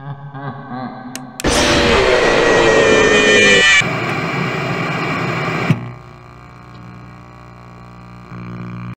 ha ha ha